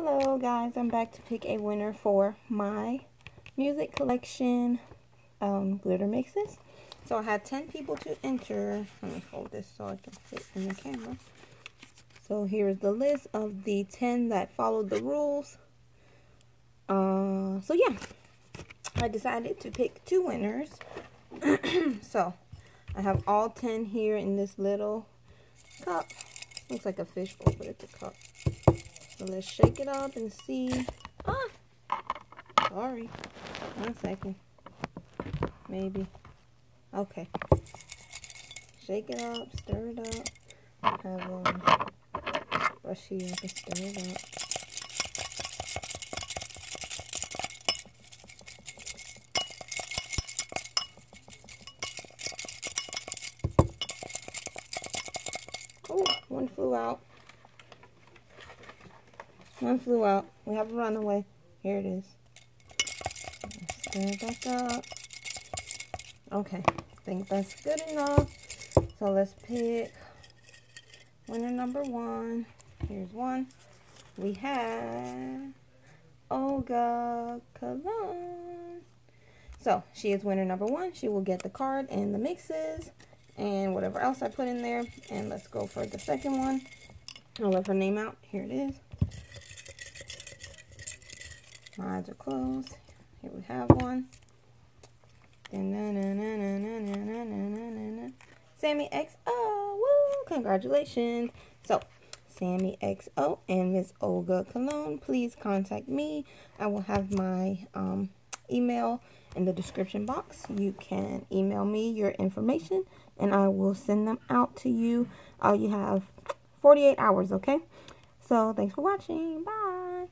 Hello guys, I'm back to pick a winner for my music collection um, glitter mixes. So I had 10 people to enter. Let me fold this so I can fit in the camera. So here's the list of the 10 that followed the rules. Uh, so yeah, I decided to pick two winners. so I have all 10 here in this little cup. Looks like a fishbowl, but it's a cup. So let's shake it up and see. Ah! Sorry. One second. Maybe. Okay. Shake it up, stir it up. I have um brush here, I can stir it up. Oh, one flew out. One flew out. We have a runaway. Here it is. Back up. Okay, I think that's good enough. So let's pick winner number one. Here's one. We have Olga Cologne. So she is winner number one. She will get the card and the mixes and whatever else I put in there. And let's go for the second one. I'll let her name out. Here it is. My eyes are closed. Here we have one. Sammy XO. Woo! Congratulations. So, Sammy XO and Miss Olga Cologne, please contact me. I will have my um, email in the description box. You can email me your information and I will send them out to you. Uh, you have 48 hours, okay? So, thanks for watching. Bye.